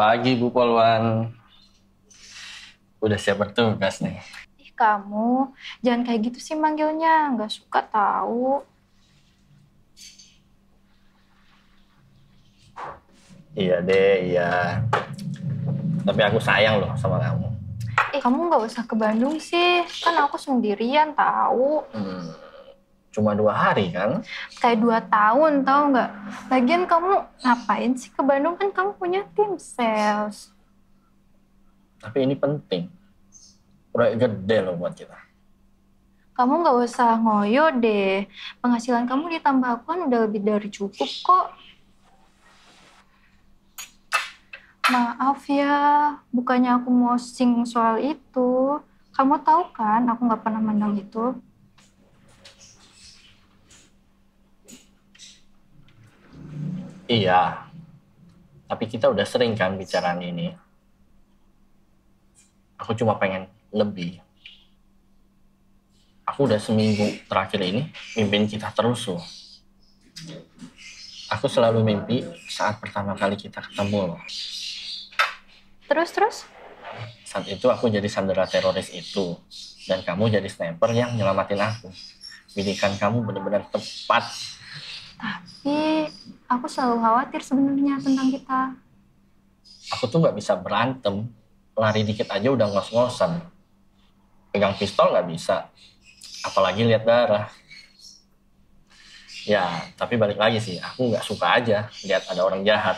Pagi Bu Polwan. Udah siap bertugas nih. Ih kamu, jangan kayak gitu sih manggilnya. Nggak suka tahu. Iya deh, iya. Tapi aku sayang loh sama kamu. Eh kamu nggak usah ke Bandung sih. Kan aku sendirian tahu. Hmm, cuma dua hari kan? Kayak dua tahun tahu nggak? Lagian kamu ngapain sih ke Bandung kan kamu punya tim sales. Tapi ini penting. Proyek gede loh buat kita. Kamu nggak usah ngoyo deh. Penghasilan kamu ditambah aku kan udah lebih dari cukup kok. Maaf ya, bukannya aku mau sing soal itu. Kamu tahu kan, aku nggak pernah mandang itu. Iya. Tapi kita udah sering kan bicaraan ini. Aku cuma pengen lebih. Aku udah seminggu terakhir ini mimpin kita terus loh. Aku selalu mimpi saat pertama kali kita ketemu loh. Terus terus? Saat itu aku jadi sandera teroris itu. Dan kamu jadi sniper yang nyelamatin aku. Bidikan kamu benar-benar tepat. Tapi aku selalu khawatir sebenarnya tentang kita. Aku tuh nggak bisa berantem. Lari dikit aja udah ngos-ngosan. Pegang pistol nggak bisa. Apalagi lihat darah. Ya, tapi balik lagi sih. Aku nggak suka aja lihat ada orang jahat.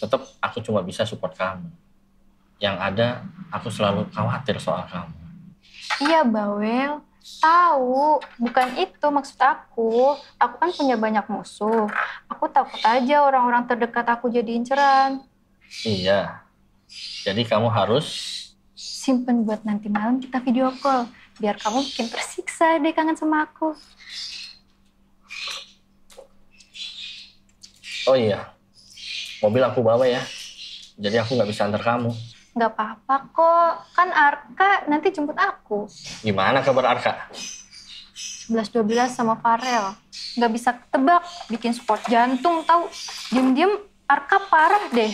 Tetap aku cuma bisa support kamu. Yang ada, aku selalu khawatir soal kamu. Iya, Bawel. Tahu, bukan itu maksud aku. Aku kan punya banyak musuh. Aku takut aja orang-orang terdekat aku jadi inceran. Iya. Jadi kamu harus Simpen buat nanti malam kita video call. Biar kamu bikin tersiksa deh kangen sama aku. Oh iya, mobil aku bawa ya. Jadi aku nggak bisa antar kamu. Nggak apa-apa kok. Kan Arka nanti jemput aku. Gimana kabar Arka? 11-12 sama Farel. Nggak bisa ketebak. Bikin sport jantung tahu. Diem-diem Arka parah deh.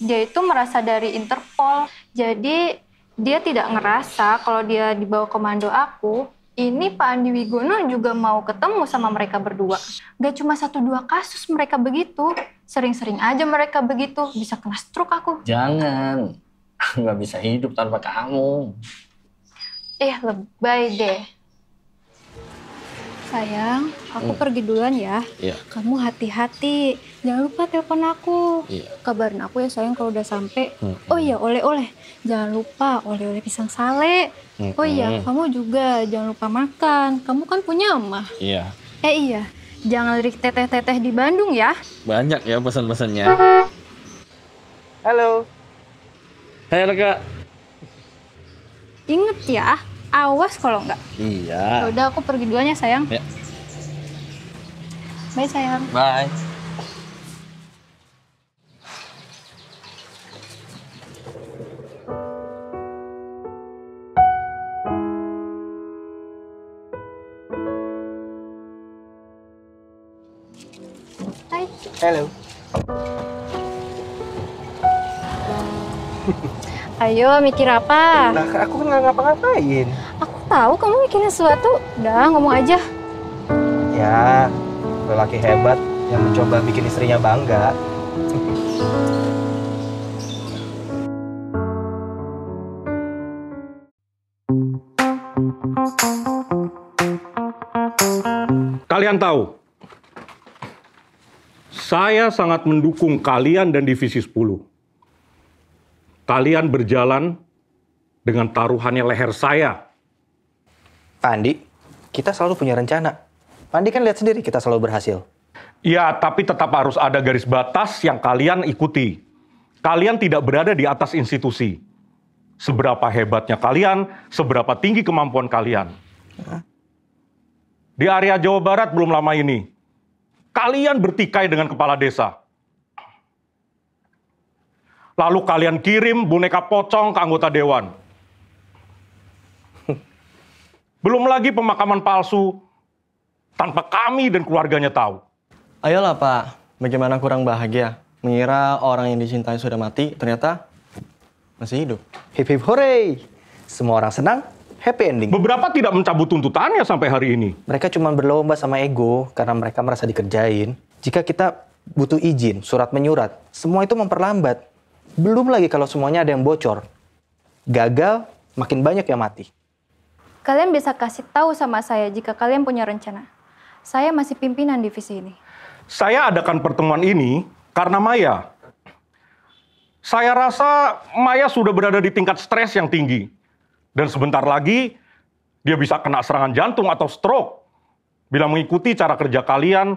Dia itu merasa dari Interpol. Jadi dia tidak ngerasa kalau dia dibawa komando aku, ini Pak Andi Wigono juga mau ketemu sama mereka berdua. Gak cuma satu dua kasus mereka begitu. Sering-sering aja mereka begitu. Bisa kena stroke aku. Jangan. Aku nggak bisa hidup tanpa kamu. Eh, lebay deh. Sayang, aku Hmm. pergi duluan ya. Iya. Kamu hati-hati. Jangan lupa telepon aku. Iya. Kabarin aku ya sayang kalau udah sampai. Hmm. Oh iya, oleh-oleh. Jangan lupa oleh-oleh pisang sale. Oh iya, kamu juga jangan lupa makan. Kamu kan punya emak. Iya. Eh iya, jangan lirik teteh-teteh di Bandung ya. Banyak ya pesan-pesannya. Halo. Hai Arka. Ingat ya, awas kalau enggak. Iya. Udah aku pergi duluan ya sayang. Ya. Bye sayang. Bye. Hai. Halo. Ayo mikir apa? Nah, aku kan nggak ngapa-ngapain. Aku tahu kamu mikirin sesuatu. Udah ngomong aja. Ya, lelaki hebat yang mencoba bikin istrinya bangga. Kalian tahu, saya sangat mendukung kalian dan Divisi 10. Kalian berjalan dengan taruhannya leher saya. Pak Andi, kita selalu punya rencana. Pak Andi kan lihat sendiri kita selalu berhasil. Ya, tapi tetap harus ada garis batas yang kalian ikuti. Kalian tidak berada di atas institusi. Seberapa hebatnya kalian, seberapa tinggi kemampuan kalian. Di area Jawa Barat belum lama ini, kalian bertikai dengan kepala desa. Lalu kalian kirim boneka pocong ke anggota dewan. Belum lagi pemakaman palsu tanpa kami dan keluarganya tahu. Ayolah Pak, bagaimana kurang bahagia? Mengira orang yang dicintai sudah mati, ternyata masih hidup. Hip hip hooray! Semua orang senang, happy ending. Beberapa tidak mencabut tuntutannya sampai hari ini. Mereka cuma berlomba sama ego karena mereka merasa dikerjain. Jika kita butuh izin, surat menyurat, semua itu memperlambat. Belum lagi kalau semuanya ada yang bocor. Gagal, makin banyak yang mati. Kalian bisa kasih tahu sama saya jika kalian punya rencana. Saya masih pimpinan divisi ini. Saya adakan pertemuan ini karena Maya. Saya rasa Maya sudah berada di tingkat stres yang tinggi. Dan sebentar lagi dia bisa kena serangan jantung atau stroke. Bila mengikuti cara kerja kalian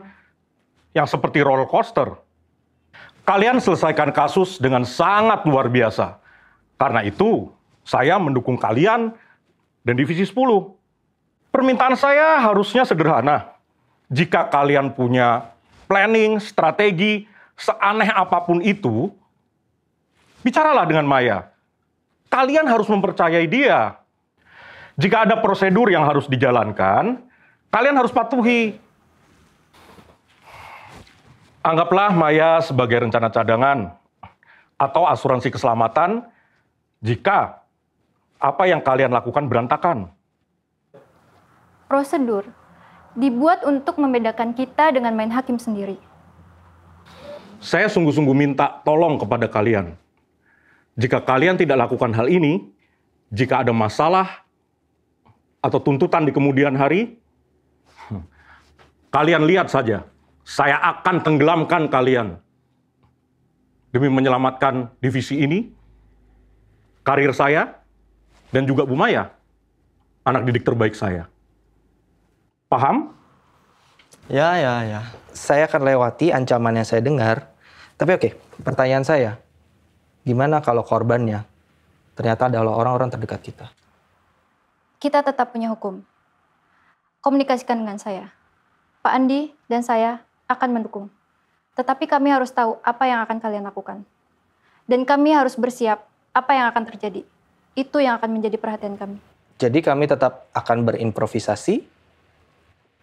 yang seperti roller coaster. Kalian selesaikan kasus dengan sangat luar biasa. Karena itu, saya mendukung kalian dan divisi 10. Permintaan saya harusnya sederhana. Jika kalian punya planning, strategi, seaneh apa pun itu, bicaralah dengan Maya. Kalian harus mempercayai dia. Jika ada prosedur yang harus dijalankan, kalian harus patuhi. Anggaplah Maya sebagai rencana cadangan atau asuransi keselamatan jika apa yang kalian lakukan berantakan. Prosedur dibuat untuk membedakan kita dengan main hakim sendiri. Saya sungguh-sungguh minta tolong kepada kalian. Jika kalian tidak lakukan hal ini, jika ada masalah atau tuntutan di kemudian hari, kalian lihat saja, saya akan tenggelamkan kalian demi menyelamatkan divisi ini, karir saya, dan juga Bu Maya, anak didik terbaik saya. Paham? Ya, ya, ya. Saya akan lewati ancaman yang saya dengar. Tapi oke, pertanyaan saya. Gimana kalau korbannya ternyata adalah orang-orang terdekat kita? Kita tetap punya hukum. Komunikasikan dengan saya. Pak Andi dan saya akan mendukung. Tetapi kami harus tahu apa yang akan kalian lakukan. Dan kami harus bersiap apa yang akan terjadi. Itu yang akan menjadi perhatian kami. Jadi kami tetap akan berimprovisasi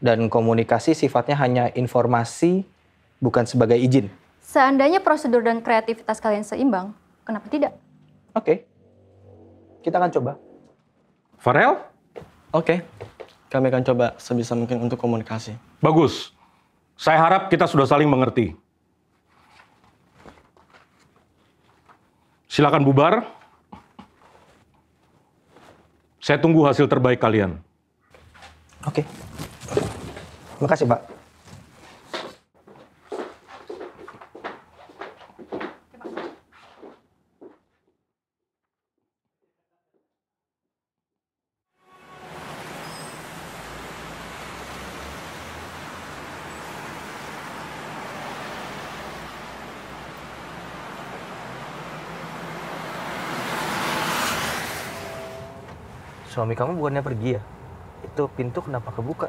dan komunikasi sifatnya hanya informasi bukan sebagai izin. Seandainya prosedur dan kreativitas kalian seimbang, kenapa tidak? Oke. Kita akan coba. Farel? Oke, kami akan coba sebisa mungkin untuk komunikasi. Bagus. Saya harap kita sudah saling mengerti. Silakan bubar. Saya tunggu hasil terbaik kalian. Oke. Terima kasih, Pak. Suami kamu bukannya pergi ya? Itu pintu kenapa kebuka?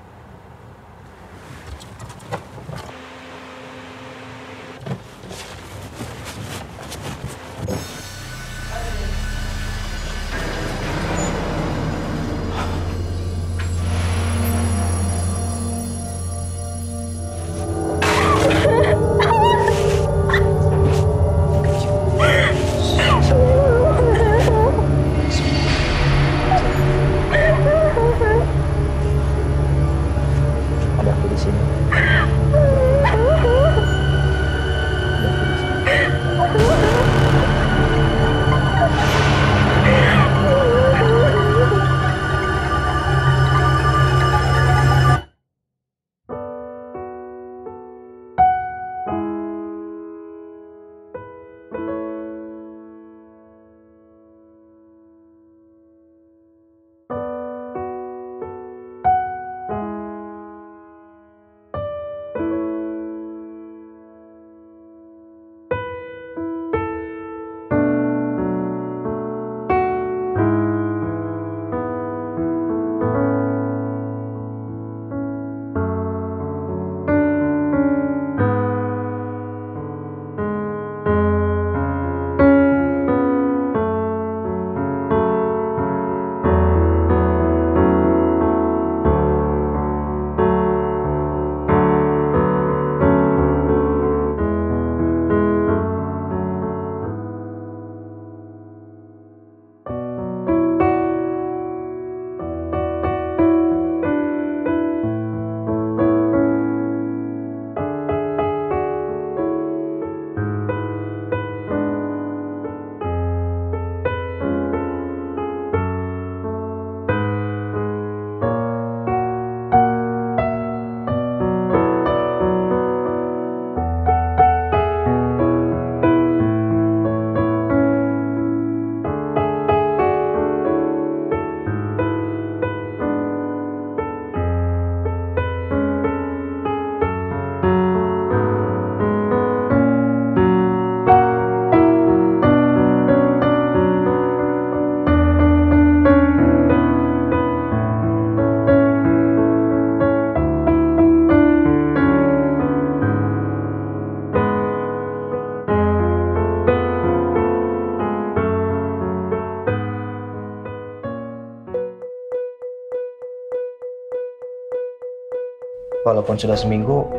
Walaupun sudah seminggu,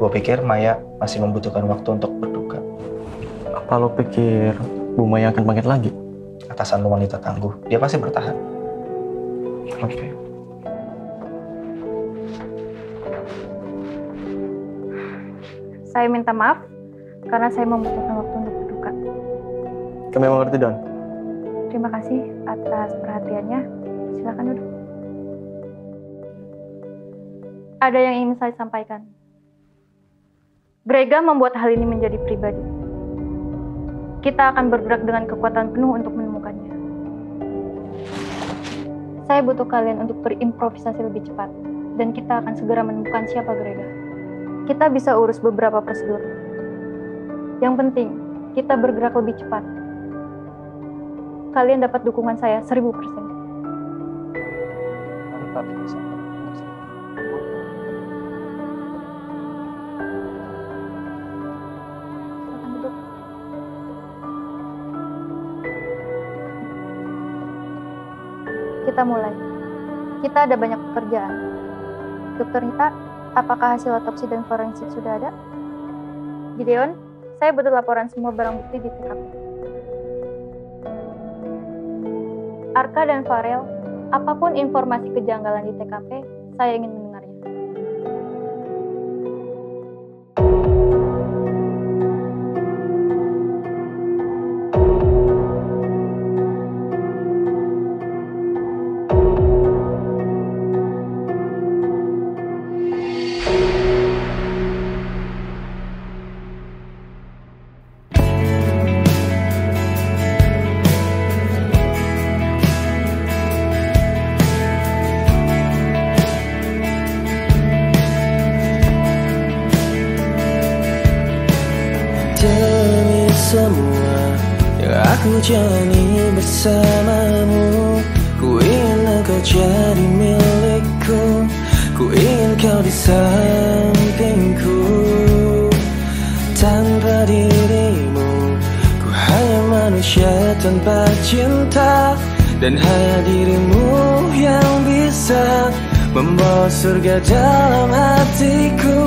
gue pikir Maya masih membutuhkan waktu untuk berduka. Apa lo pikir Bu Maya akan bangkit lagi? Atasan lu wanita tangguh, dia pasti bertahan. Oke. Saya minta maaf karena saya membutuhkan waktu untuk berduka. Kami mengerti, Don. Terima kasih atas perhatiannya. Silakan duduk. Ada yang ingin saya sampaikan. Grega membuat hal ini menjadi pribadi. Kita akan bergerak dengan kekuatan penuh untuk menemukannya. Saya butuh kalian untuk berimprovisasi lebih cepat, dan kita akan segera menemukan siapa Grega. Kita bisa urus beberapa prosedur. Yang penting, kita bergerak lebih cepat. Kalian dapat dukungan saya 1000%. Mantap. Mulai. Kita ada banyak pekerjaan. Dokter Nita, apakah hasil otopsi dan forensik sudah ada? Gideon, saya butuh laporan semua barang bukti di TKP. Arka dan Farel, apa pun informasi kejanggalan di TKP, saya ingin jadi milikku. Ku ingin kau di sampingku. Tanpa dirimu Ku hanya manusia tanpa cinta. Dan hanya dirimu yang bisa Membawa surga dalam hatiku.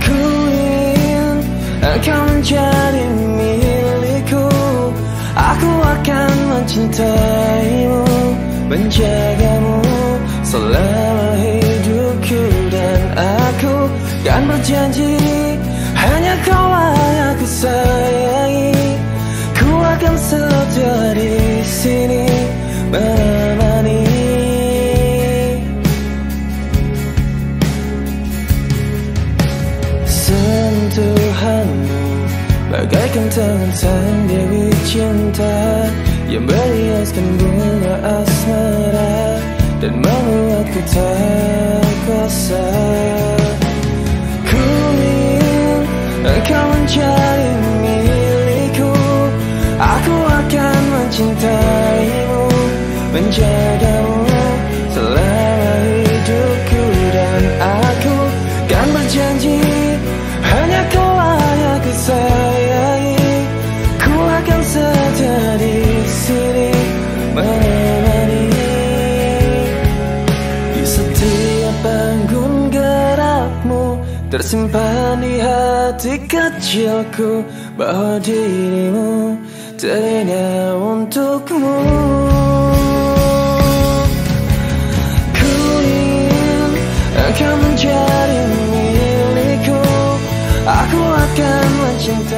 Ku ingin engkau menjadi milikku. Aku akan mencintaimu Menjagamu selama hidupku Dan aku. Kan berjanji Hanya kau yang aku sayangi. Ku akan setia di sini menemani. Sentuhanmu Bagaikan tangan sang Dewi cinta Yang meriaskan bunga asmara Dan membuatku tak kuasa Ku ingin engkau menjadi milikku. Aku akan mencintaimu Menjagamu selama hidupku. Dan aku kan berjanji Hanya kau yang aku sayangi Ku akan setia Tersimpan di hati kecilku Bahwa dirimu terindah untukmu. Ku ingin engkau menjadi milikku. Aku akan mencintai